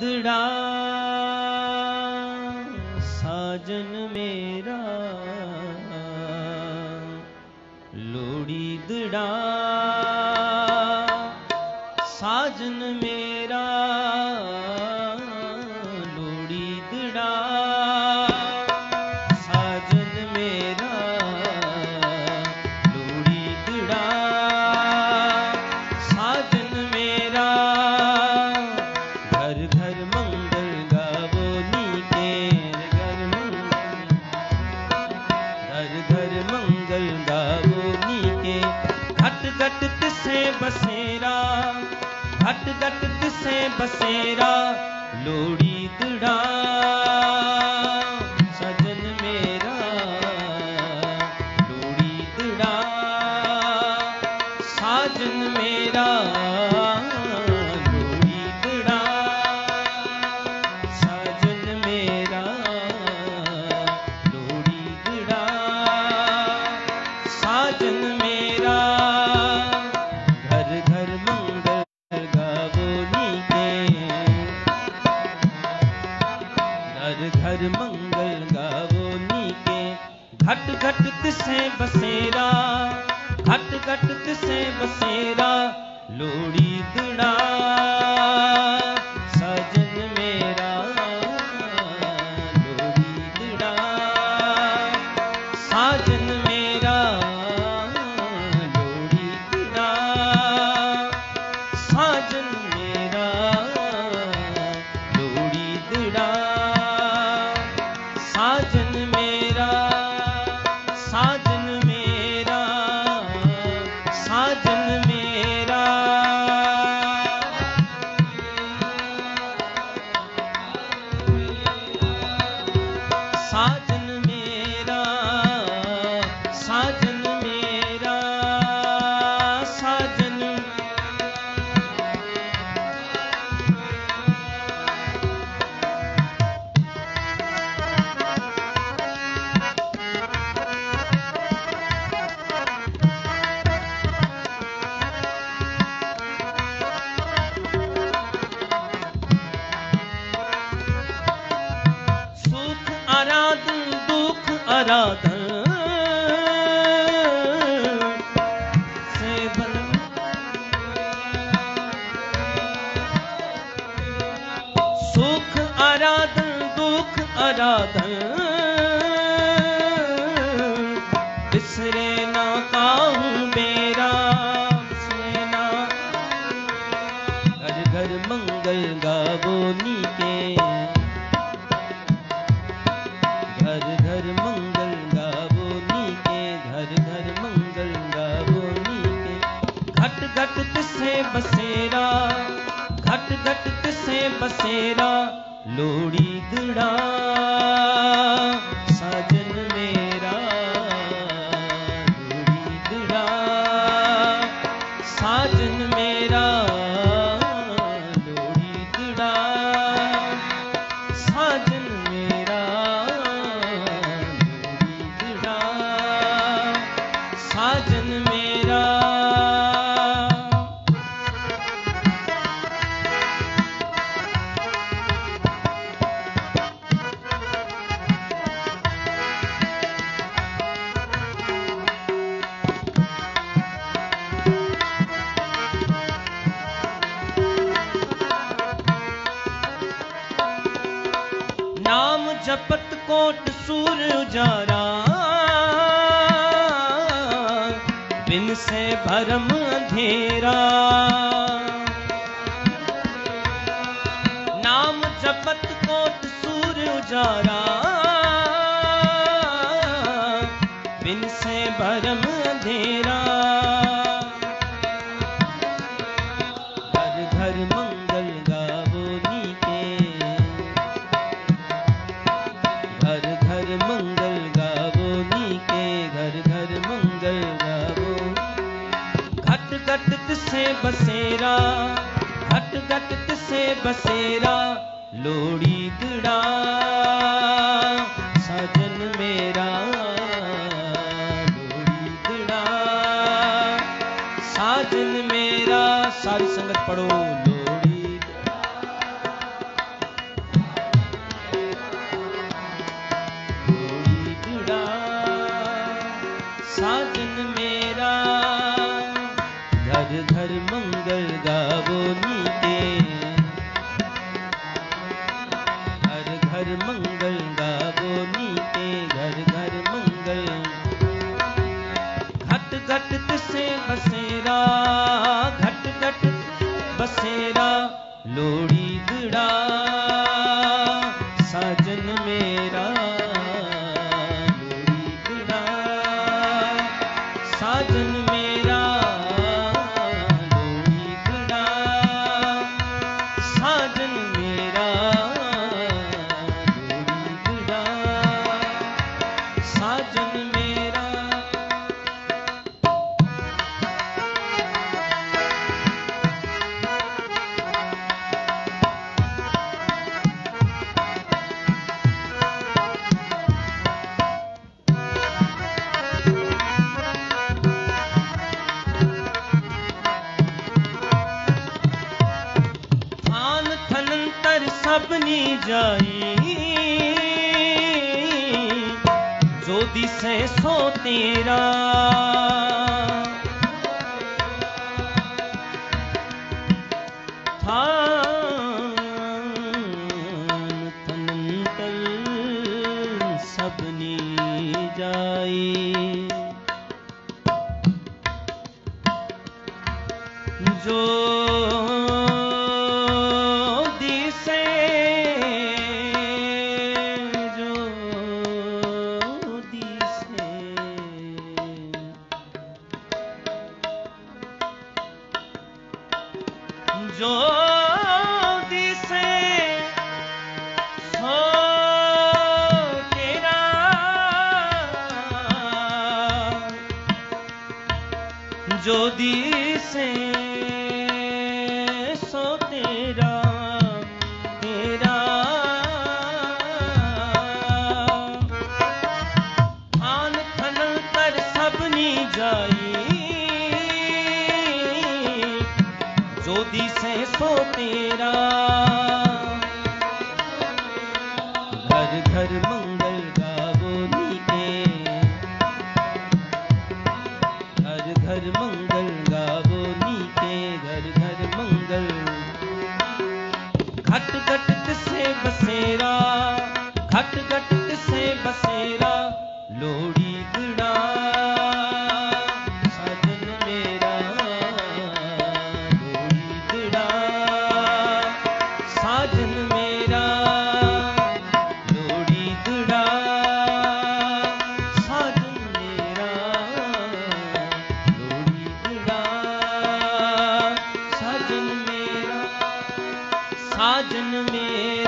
ਚਾਂਦੜਾ ਸਾਜਨ ਮੇਰਾ। ਲੋੜੀ ਦੜਾ ਸਾਜਨ बसेरा हर मंगल गावो नीके घट घट तिसे बसेरा घट घट तिसे बसेरा लोड़ी दुड़ा साथ ਰਾਧਾ ਸੁਖ ਆਰਾਧਨ ਦੁਖ ਆਰਾਧਨ। ਲੋੜੀ ਗੜਾ प्यारा बिन से भरम अंधेरा नाम जपत कोट सूर्य उजारा ਬਸੇਰਾ ਲੋੜੀ ਗੜਾ ਮੇਰਾ ਲੋੜੀ ਗੜਾ ਸਾਜਨ ਮੇਰਾ ਸਾਰੀ ਸੰਗਤ ਪੜੋ ਬਸੇਰਾ ਲੋਹੜੀ ਗੜਾ ਥਨੰਤਰ ਜਾਈ। ਜੋ ਦਿਸੈ ਸੋ ਤੇਰਾ। ਥਾਨ ਸਭਨੀ ਜਾਈ। ਜੋ ਜੋ दिसे सो तेरा घर घर मंगल गावो नीके घर घर मंगल गावो नीके घर घर मंगल घट घट से बसेरा घट घट ਸਾਜਨ ਮੇਰਾ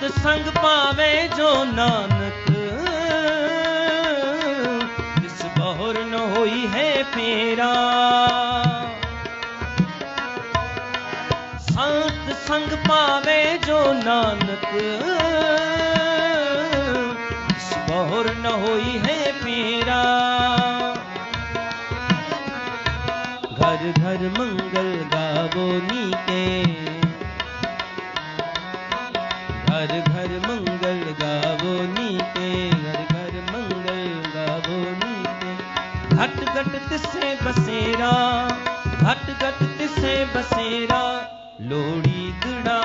ਸਤ ਪਾਵੇ ਜੋ ਨਾਨਕ। ਤਿਸ ਬਹੁਰ ਨ ਹੋਈ ਹੈ ਫੇਰਾ ਸਤ ਸੰਗ ਪਾਵੇ ਜੋ ਨਾਨਕ। ਤਿਸ ਬਹੁਰ ਨ ਹੋਈ ਹੈ ਫੇਰਾ ਘਰ ਘਰ ਮੰਗਲ ਗਾਵੋ ਨੀਕੇ। घर घर मंगल गावो नीके घर घर मंगल गावो नीके घट घट तिसे बसेरा घट घट तिसे बसेरा लोड़ी गड़ा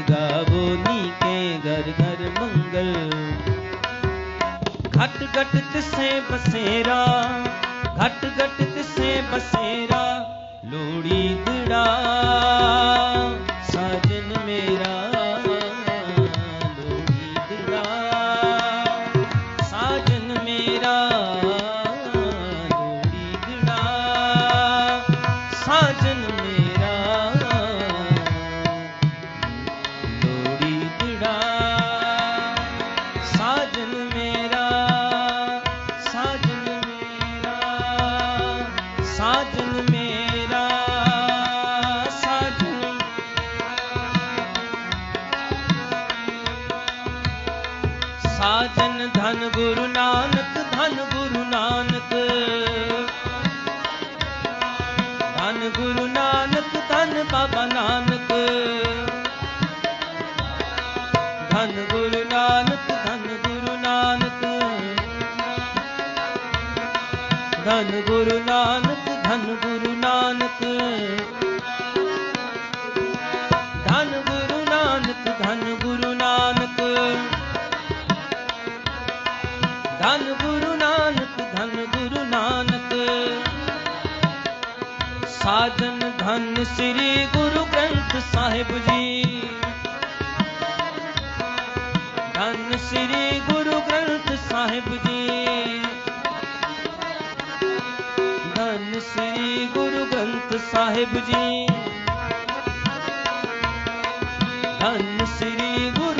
मंगल गावो नीके घर घर मंगल घट घट तिसे बसेरा घट घट तिसे बसेरा लोड़ी दड़ा साजन मेरा लोड़ी दड़ा साजन मेरा लोड़ी दड़ा साजन ਧਨ ਗੁਰੂ ਨਾਨਕ, ਧਨ ਗੁਰੂ ਨਾਨਕ। ਧਨ ਗੁਰੂ ਨਾਨਕ, ਧਨ ਬਾਬਾ ਨਾਨਕ। ਧੰਨ ਗੁਰੂ ਨਾਨਕ, ਧੰਨ ਗੁਰੂ ਨਾਨਕ। ਧੰਨ ਗੁਰੂ ਨਾਨਕ, ਧੰਨ ਗੁਰੂ ਨਾਨਕ। ਧੰਨ ਗੁਰੂ ਨਾਨਕ, ਧੰਨ ਧੰਨ ਗੁਰੂ ਨਾਨਕ, ਧੰਨ ਗੁਰੂ ਨਾਨਕ। ਸਾਜਨ ਧੰਨ ਸ੍ਰੀ ਗੁਰੂ ਗ੍ਰੰਥ ਸਾਹਿਬ ਜੀ। ਧੰਨ ਸ੍ਰੀ ਗੁਰੂ ਗ੍ਰੰਥ ਸਾਹਿਬ ਜੀ। ਧੰਨ ਸ੍ਰੀ ਗੁਰੂ ਗ੍ਰੰਥ ਸਾਹਿਬ ਜੀ। ਧੰਨ ਸ੍ਰੀ ਗੁਰੂ